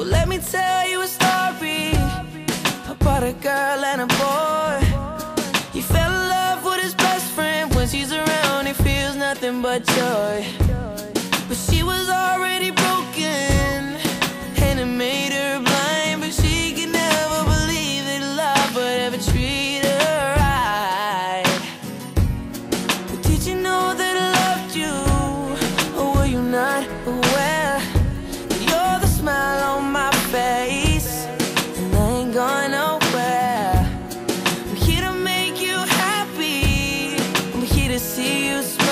Well, let me tell you a story about a girl and a boy. He fell in love with his best friend. When she's around, he feels nothing but joy. But she was alright. see you smile.